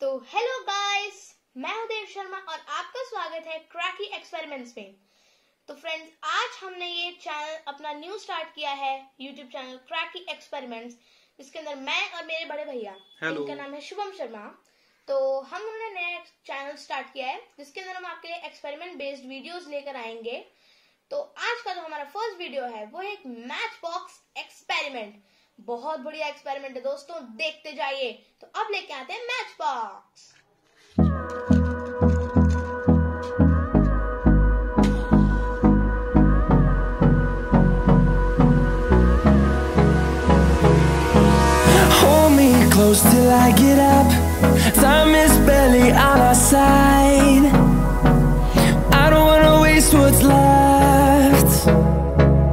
तो hello guys मैं हूँ देव शर्मा और आपका स्वागत है क्रैकी एक्सपेरिमेंट्स में। तो फ्रेंड्स आज हमने ये चैनल अपना न्यू स्टार्ट किया है यूट्यूब चैनल क्रैकी एक्सपेरिमेंट्स जिसके अंदर मैं और मेरे बड़े भैया. इनका नाम है शुभम शर्मा। तो हम हमने नया चैनल स्टार्ट किया है जिसके अंदर हम आपके लिए एक्सपेरिमेंट बेस्ड वीडियोस लेकर आएँगे। तो आज का जो हमारा फ़र्स्ट वीडियो है वो है एक मैच बॉक्स एक्सपेरिमेंट बहुत बढ़िया एक्सपेरिमेंट है दोस्तों देखते जाइए तो अब लेके आते हैं match box till I get up. Time is barely on our side. I don't wanna waste what's left.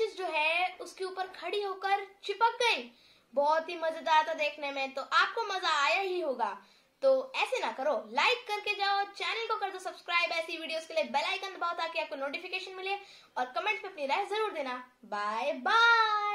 matches जो है, उसके ऊपर खड़ी होकर चिपक गई। बहुत ही मज़ेदार था देखने में तो आपको मज़ा आया ही होगा। तो ऐसे ना करो लाइक करके जाओ चैनल को कर दो सब्सक्राइब ऐसी वीडियोस के लिए बेल आइकन दबाओ ताकि आपको नोटिफिकेशन मिले। और कमेंट में अपनी राय ज़रूर देना। Bye bye